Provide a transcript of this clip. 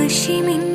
可惜明